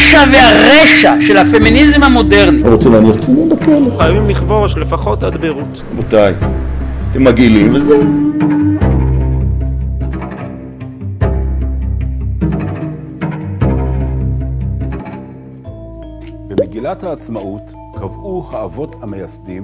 הפשע והרשע של הפמיניזם המודרני. הם רוצים להניח תפילין בכלא. חייבים לכבוש לפחות עד ביירות. רבותיי, אתם מגעילים וזהו. במגילת העצמאות קבעו האבות המייסדים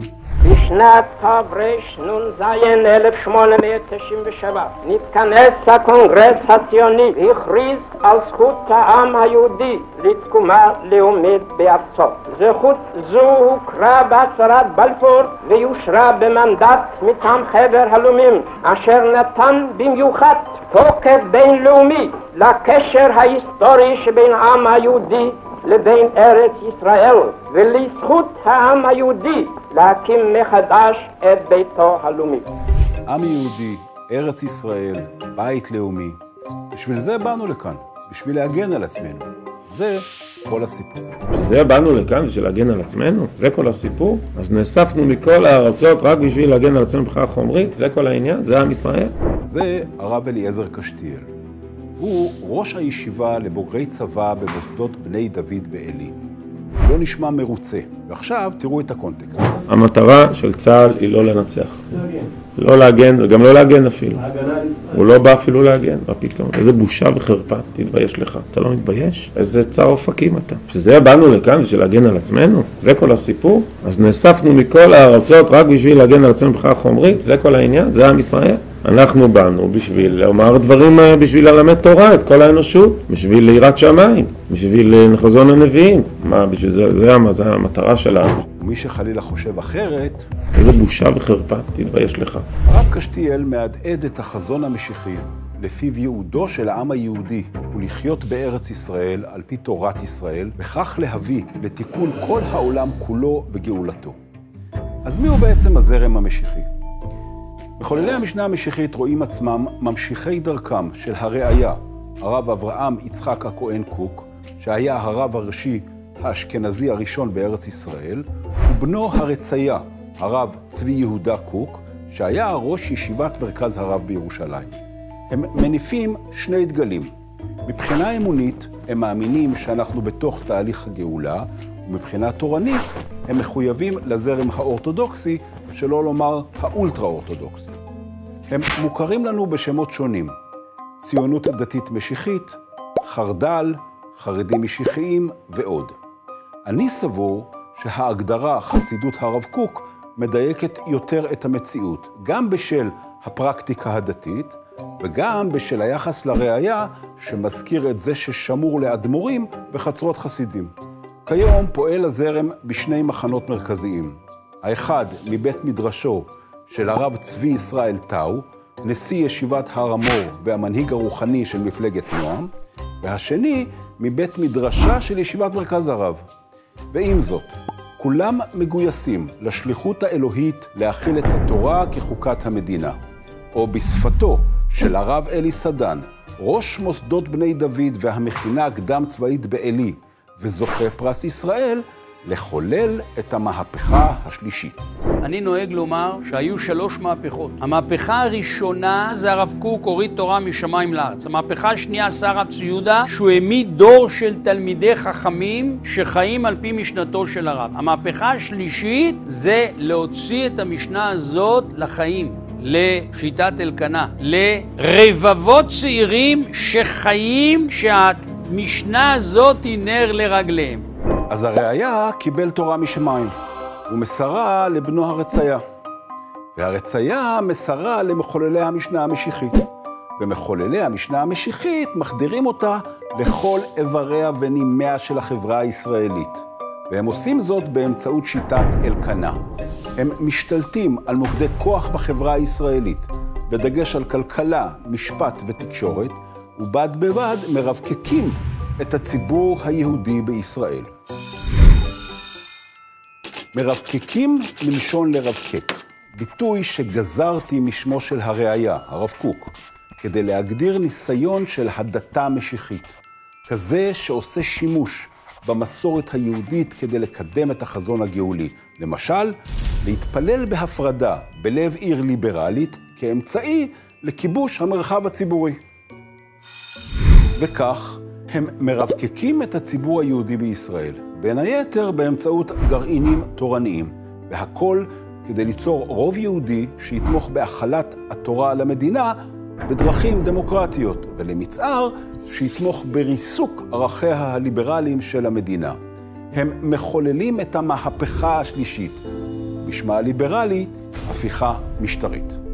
בשנת תרנ"ז 1897 נתכנס הקונגרס הציוני והכריז על זכות העם היהודי לתקומה לאומית בארצו. זכות זו הוכרה בהצהרת בלפור ויושרה במנדט מטעם חבר הלאומים אשר נתן במיוחד תוקף בינלאומי לקשר ההיסטורי שבין העם היהודי לבין ארץ ישראל ולזכות העם היהודי להקים מחדש את ביתו הלאומי. עם יהודי, ארץ ישראל, בית לאומי. בשביל זה באנו לכאן, בשביל להגן על עצמנו. זה כל הסיפור. זה באנו לכאן בשביל להגן על עצמנו? זה כל הסיפור? אז נאספנו מכל הארצות רק בשביל להגן על עצמנו מבחינה חומרית? זה כל העניין? זה עם ישראל? זה הרב אליעזר קשתיאל. הוא ראש הישיבה לבוגרי צבא במוסדות בני דוד בעלי. לא נשמע מרוצה. ועכשיו תראו את הקונטקסט. המטרה של צה"ל היא לא לנצח. לא להגן, וגם לא להגן אפילו. הוא לא בא אפילו להגן, מה פתאום? איזה בושה וחרפה, תתבייש לך. אתה לא מתבייש? איזה צר אופקים אתה. שזה באנו לכאן בשביל להגן על עצמנו? זה כל הסיפור? אז נאספנו מכל הארצות רק בשביל להגן על עצמנו מבחינה חומרית? זה כל העניין? זה עם ישראל? אנחנו באנו בשביל לומר דברים, אה, בשביל ללמד תורה את כל האנושות, בשביל ליראת שמיים, בשביל אה, חזון הנביאים. מה, בשביל זה, זה, זה המטרה שלנו. ומי שחלילה חושב אחרת, איזה בושה וחרפה, תתבייש לך. הרב קשתיאל מהדהד את החזון המשיחי, לפיו ייעודו של העם היהודי הוא לחיות בארץ ישראל על פי תורת ישראל, וכך להביא לתיקון כל העולם כולו וגאולתו. אז מיהו בעצם הזרם המשיחי? מחוללי המשנה המשיחית רואים עצמם ממשיכי דרכם של הראיה, הרב אברהם יצחק הכהן קוק, שהיה הרב הראשי האשכנזי הראשון בארץ ישראל, ובנו הרציה, הרב צבי יהודה קוק, שהיה ראש ישיבת מרכז הרב בירושלים. הם מניפים שני דגלים. מבחינה אמונית, הם מאמינים שאנחנו בתוך תהליך הגאולה, ומבחינה תורנית, הם מחויבים לזרם האורתודוקסי, שלא לומר האולטרה-אורתודוקסי. הם מוכרים לנו בשמות שונים, ציונות דתית משיחית, חרד"ל, חרדים משיחיים ועוד. אני סבור שההגדרה חסידות הרב קוק מדייקת יותר את המציאות, גם בשל הפרקטיקה הדתית וגם בשל היחס לראייה שמזכיר את זה ששמור לאדמו"רים בחצרות חסידים. כיום פועל הזרם בשני מחנות מרכזיים. האחד מבית מדרשו של הרב צבי ישראל טאו, נשיא ישיבת הר המור והמנהיג הרוחני של מפלגת נועם, והשני מבית מדרשה של ישיבת מרכז הרב. ועם זאת, כולם מגויסים לשליחות האלוהית להכיל את התורה כחוקת המדינה. או בשפתו של הרב אלי סדן, ראש מוסדות בני דוד והמכינה הקדם צבאית בעלי, וזוכה פרס ישראל, לחולל את המהפכה השלישית. אני נוהג לומר שהיו שלוש מהפכות. המהפכה הראשונה זה הרב קוק הוריד תורה משמיים לארץ. המהפכה השנייה עשה הרב צבי שהוא העמיד דור של תלמידי חכמים שחיים על פי משנתו של הרב. המהפכה השלישית זה להוציא את המשנה הזאת לחיים. לשיטת אלקנה, לרבבות צעירים שחיים שהמשנה הזאת היא נר לרגליהם. אז הראיה קיבל תורה משמיים, ומסרה לבנו הרציה. והרציה מסרה למחוללי המשנה המשיחית. ומחוללי המשנה המשיחית מחדירים אותה לכל איבריה ונימיה של החברה הישראלית. והם עושים זאת באמצעות שיטת אלקנה. הם משתלטים על מוקדי כוח בחברה הישראלית, בדגש על כלכלה, משפט ותקשורת, ובד בבד מרבקקים את הציבור היהודי בישראל. מרבקקים מלשון לרבקק, ביטוי שגזרתי משמו של הראייה, הרב קוק, כדי להגדיר ניסיון של הדתה משיחית, כזה שעושה שימוש במסורת היהודית כדי לקדם את החזון הגאולי. למשל, להתפלל בהפרדה בלב עיר ליברלית כאמצעי לכיבוש המרחב הציבורי. וכך, הם מרבקקים את הציבור היהודי בישראל, בין היתר באמצעות גרעינים תורניים, והכל כדי ליצור רוב יהודי שיתמוך בהחלת התורה על המדינה בדרכים דמוקרטיות, ולמצער, שיתמוך בריסוק ערכיה הליברליים של המדינה. הם מחוללים את המהפכה השלישית, בשמה הליברלית, הפיכה משטרית.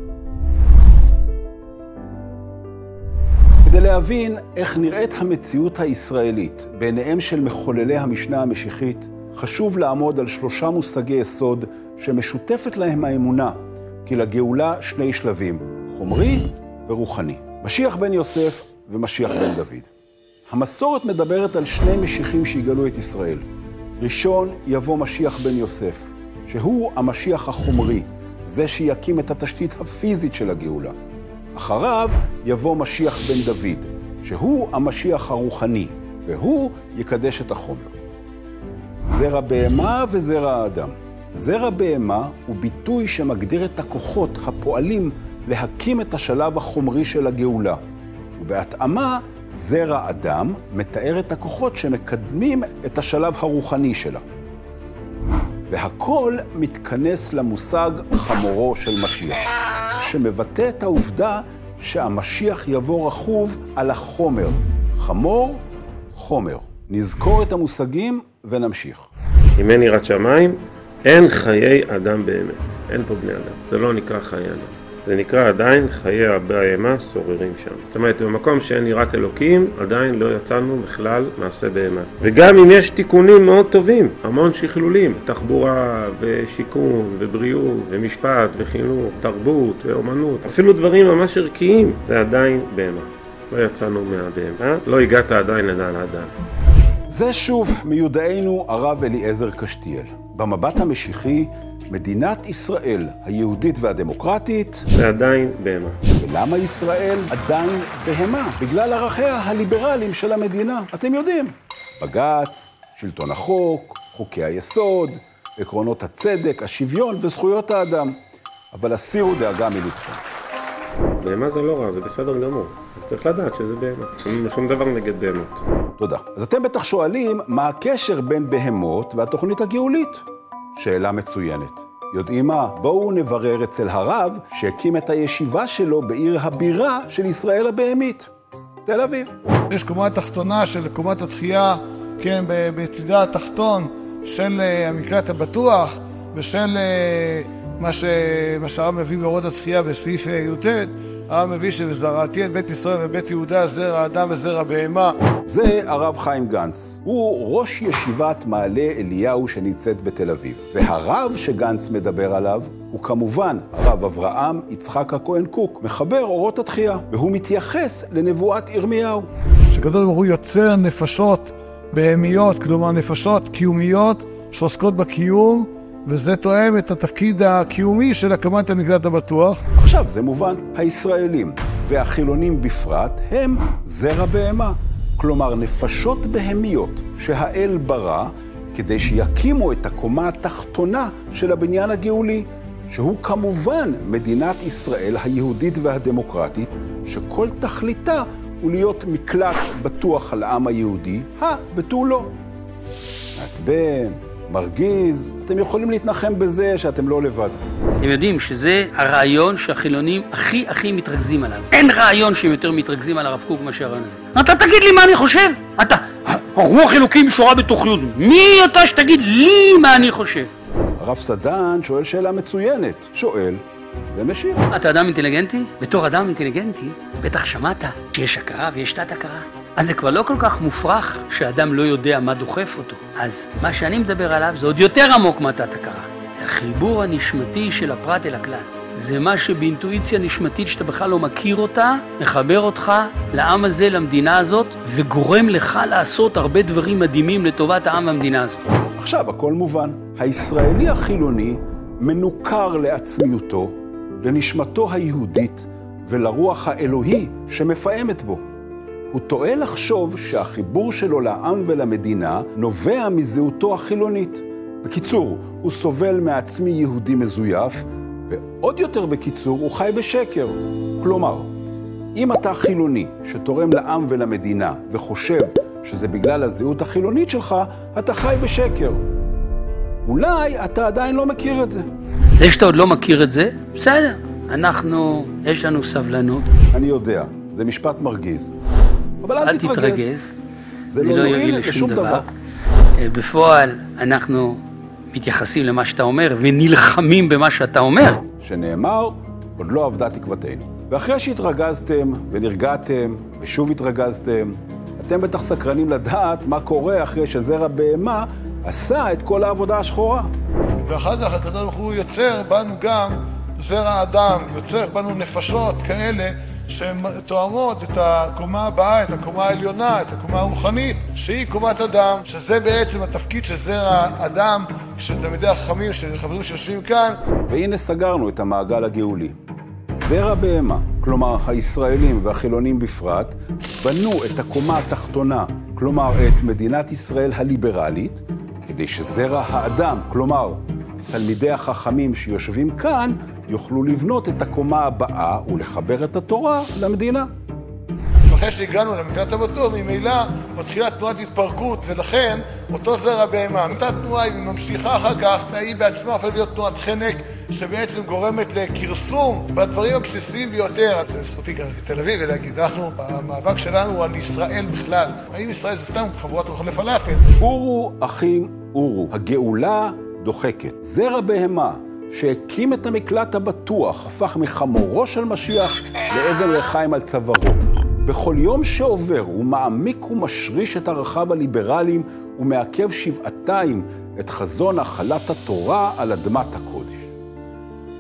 כדי להבין איך נראית המציאות הישראלית בעיניהם של מחוללי המשנה המשיחית, חשוב לעמוד על שלושה מושגי יסוד שמשותפת להם האמונה, כי לגאולה שני שלבים, חומרי ורוחני. משיח בן יוסף ומשיח בן דוד. המסורת מדברת על שני משיחים שיגאלו את ישראל. ראשון יבוא משיח בן יוסף, שהוא המשיח החומרי, זה שיקים את התשתית הפיזית של הגאולה. אחריו יבוא משיח בן דוד, שהוא המשיח הרוחני, והוא יקדש את החומר. זרע בהמה וזרע האדם. זרע בהמה הוא ביטוי שמגדיר את הכוחות הפועלים להקים את השלב החומרי של הגאולה. ובהתאמה, זרע אדם מתאר את הכוחות שמקדמים את השלב הרוחני שלה. והכל מתכנס למושג חמורו של משיח, שמבטא את העובדה שהמשיח יבוא רכוב על החומר. חמור, חומר. נזכור את המושגים ונמשיך. אם אין יראת שמיים, אין חיי אדם באמת. אין פה בני אדם. זה לא נקרא חיי אדם. זה נקרא עדיין חיי הבהמה שוררים שם. זאת אומרת, במקום שאין יראת אלוקים, עדיין לא יצאנו בכלל מעשה בהמה. וגם אם יש תיקונים מאוד טובים, המון שכלולים, תחבורה ושיקום ובריאות ומשפט וחינוך, תרבות ואומנות, אפילו דברים ממש ערכיים, זה עדיין בהמה. לא יצאנו מהבהמה, לא הגעת עדיין לדן אדם. זה שוב מיודענו הרב אליעזר קשתיאל. במבט המשיחי, מדינת ישראל היהודית והדמוקרטית, זה עדיין בהמה. ולמה ישראל עדיין בהמה? בגלל ערכיה הליברליים של המדינה. אתם יודעים, בג"ץ, שלטון החוק, חוקי היסוד, עקרונות הצדק, השוויון וזכויות האדם. אבל הסירו דאגה מלבכם. בהמה זה לא רע, זה בסדר גמור. צריך לדעת שזה בהמה. אין שום דבר נגד בהמות. תודה. אז אתם בטח שואלים, מה הקשר בין בהמות והתוכנית הגאולית? שאלה מצוינת. יודעים מה? בואו נברר אצל הרב שהקים את הישיבה שלו בעיר הבירה של ישראל הבהמית, תל אביב. יש קומה תחתונה של קומת התחייה, כן, בצדה התחתון של אה, המקלט הבטוח ושל אה, מה, שהרב מביא באורות התחייה בסעיף אה, י"ט, הרב מביא ש"וזרעתי את בית ישראל ובית יהודה זרע אדם וזרע בהמה". זה הרב חיים גנץ. הוא ראש ישיבת מעלה אליהו שנמצאת בתל אביב. והרב שגנץ מדבר עליו הוא כמובן הרב אברהם יצחק הכהן קוק, מחבר אורות התחייה, והוא מתייחס לנבואת ירמיהו. שקדוש ברוך הוא יוצר נפשות בהמיות, כלומר נפשות קיומיות שעוסקות בקיום וזה תואם את התפקיד הקיומי של הקמת המקלט הבטוח. עכשיו זה מובן, הישראלים והחילונים בפרט הם זרע בהמה. כלומר, נפשות בהמיות שהאל ברא כדי שיקימו את הקומה התחתונה של הבניין הגאולי, שהוא כמובן מדינת ישראל היהודית והדמוקרטית, שכל תכליתה הוא להיות מקלט בטוח על העם היהודי, הא ותו לא. מעצבן, מרגיז, אתם יכולים להתנחם בזה שאתם לא לבד. אתם יודעים שזה הרעיון שהחילונים הכי הכי מתרכזים עליו. אין רעיון שהם יותר מתרכזים על הרב קוק מאשר הרעיון הזה. אתה תגיד לי מה אני חושב? אתה, הרוח אלוקים שורה בתוך יהודים. מי אתה שתגיד לי מה אני חושב? הרב סדן שואל שאלה מצוינת. שואל ומשיב. אתה אדם אינטליגנטי? בתור אדם אינטליגנטי, בטח שמעת שיש הכרה ויש תת-הכרה. אז זה כבר לא כל כך מופרך שאדם לא יודע מה דוחף אותו. אז מה שאני מדבר עליו זה עוד יותר עמוק מהתת-הכרה. החיבור הנשמתי של הפרט אל הכלל. זה מה שבאינטואיציה נשמתית שאתה בכלל לא מכיר אותה, מחבר אותך לעם הזה, למדינה הזאת, וגורם לך לעשות הרבה דברים מדהימים לטובת העם והמדינה הזאת. עכשיו הכל מובן. הישראלי החילוני מנוכר לעצמיותו, לנשמתו היהודית ולרוח האלוהי שמפעמת בו. הוא טועה לחשוב שהחיבור שלו לעם ולמדינה נובע מזהותו החילונית. בקיצור, הוא סובל מעצמי יהודי מזויף, ועוד יותר בקיצור, הוא חי בשקר. כלומר, אם אתה חילוני שתורם לעם ולמדינה וחושב שזה בגלל הזהות החילונית שלך, אתה חי בשקר. אולי אתה עדיין לא מכיר את זה. זה שאתה עוד לא מכיר את זה, בסדר. אנחנו, יש לנו סבלנות. אני יודע, זה משפט מרגיז. אבל אל, אל תתרגז. תתרגז. זה לא לא יועיל לשום דבר. דבר. אה, בפועל, אנחנו מתייחסים למה שאתה אומר ונלחמים במה שאתה אומר. שנאמר, עוד לא אבדה תקוותנו. ואחרי שהתרגזתם ונרגעתם ושוב התרגזתם, אתם בטח סקרנים לדעת מה קורה אחרי שזרע בהמה עשה את כל העבודה השחורה. ואחר כך הקדוש ברוך הוא יוצר בנו גם זרע אדם, יוצר בנו נפשות כאלה שהן תואמות את הקומה הבאה, את הקומה העליונה, את הקומה הרוחנית, שהיא קומת אדם, שזה בעצם התפקיד של זרע אדם, של תלמידי החכמים, של חברים שיושבים כאן, והנה סגרנו את המעגל הגאולי. זרע בהמה, כלומר הישראלים והחילונים בפרט, בנו את הקומה התחתונה, כלומר את מדינת ישראל הליברלית, כדי שזרע האדם, כלומר תלמידי החכמים שיושבים כאן, יוכלו לבנות את הקומה הבאה ולחבר את התורה למדינה. ואחרי שהגענו למקלט הבטוח, ממילא מתחילה תנועת התפרקות, ולכן אותו זרע בהמה, אותה תנועה היא ממשיכה אחר כך, היא בעצמה הופכת להיות תנועת חנק, שבעצם גורמת לכרסום בדברים הבסיסיים ביותר. אז זכותי כאן כתל אביב ולהגיד, אנחנו, המאבק שלנו הוא על ישראל בכלל. האם ישראל זה סתם חבורת אוכלי פלאפל? אורו אחים אורו, הגאולה דוחקת. זרע בהמה שהקים את המקלט הבטוח, הפך מחמורו של משיח לאבן ריחיים על צווארו. בכל יום שעובר הוא מעמיק ומשריש את ערכיו הליברליים ומעכב שבעתיים את חזון החלת התורה על אדמת הקודש.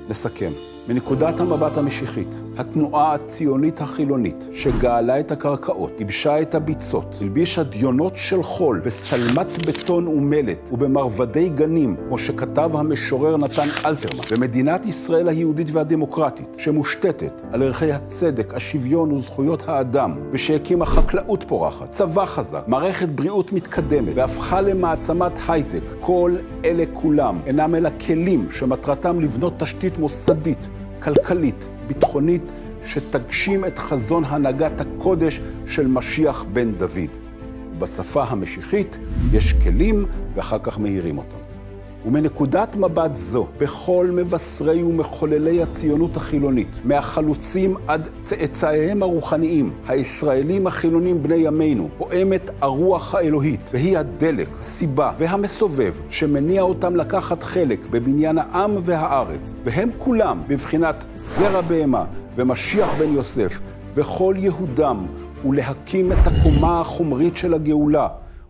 נסכם. מנקודת המבט המשיחית, התנועה הציונית החילונית, שגאלה את הקרקעות, ייבשה את הביצות, הלבישה דיונות של חול בשלמת בטון ומלט ובמרבדי גנים, כמו שכתב המשורר נתן אלתרמן, במדינת ישראל היהודית והדמוקרטית, שמושתתת על ערכי הצדק, השוויון וזכויות האדם, ושהקימה חקלאות פורחת, צבא חזק, מערכת בריאות מתקדמת, והפכה למעצמת הייטק, כל אלה כולם אינם אלא כלים שמטרתם לבנות תשתית מוסדית, כלכלית, ביטחונית, שתגשים את חזון הנהגת הקודש של משיח בן דוד. בשפה המשיחית יש כלים ואחר כך מאירים אותם. ומנקודת מבט זו, בכל מבשרי ומחוללי הציונות החילונית, מהחלוצים עד צאצאיהם הרוחניים, הישראלים החילונים בני ימינו, פועמת הרוח האלוהית, והיא הדלק, הסיבה והמסובב שמניע אותם לקחת חלק בבניין העם והארץ, והם כולם בבחינת זרע בהמה ומשיח בן יוסף, וכל יהודם, ולהקים את הקומה החומרית של הגאולה,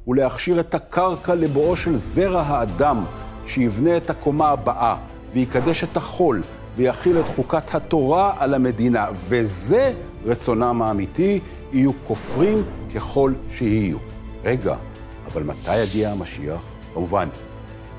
ולהכשיר את הקרקע לבואו של זרע האדם, שיבנה את הקומה הבאה, ויקדש את החול, ויכיל את חוקת התורה על המדינה. וזה רצונם האמיתי, יהיו כופרים ככל שיהיו. רגע, אבל מתי יגיע המשיח? כמובן,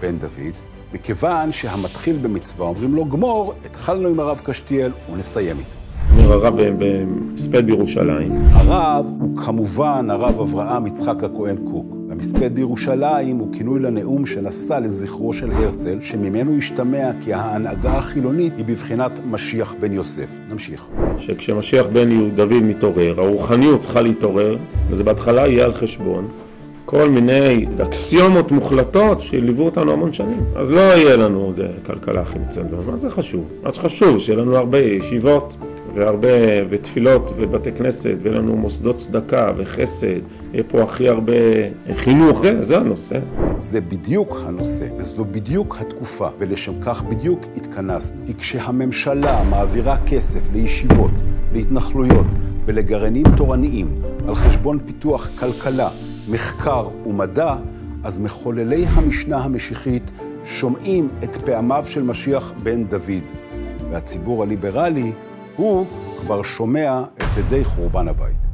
בן דוד, מכיוון שהמתחיל במצווה, אומרים לו גמור, התחלנו עם הרב קשתיאל ונסיים איתו. אומר הרב בהספד בירושלים. הרב הוא כמובן הרב אברהם יצחק הכהן קוק. המספד בירושלים הוא כינוי לנאום שנשא לזכרו של הרצל, שממנו השתמע כי ההנהגה החילונית היא בבחינת משיח בן יוסף. נמשיך. שכשמשיח בן דוד מתעורר, הרוחניות צריכה להתעורר, וזה בהתחלה יהיה על חשבון כל מיני אקסיומות מוחלטות שליוו אותנו המון שנים. אז לא יהיה לנו עוד אה, כלכלה מצוינת. מה זה חשוב? מה שחשוב, שיהיה לנו הרבה ישיבות והרבה, ותפילות ובתי כנסת, ויהיה לנו מוסדות צדקה וחסד, יהיה פה הכי הרבה חינוך, זה, זה הנושא. זה בדיוק הנושא, וזו בדיוק התקופה, ולשם כך בדיוק התכנסנו. כי כשהממשלה מעבירה כסף לישיבות, להתנחלויות ולגרעינים תורניים על חשבון פיתוח כלכלה, מחקר ומדע, אז מחוללי המשנה המשיחית שומעים את פעמיו של משיח בן דוד. והציבור הליברלי, הוא כבר שומע את ידי חורבן הבית.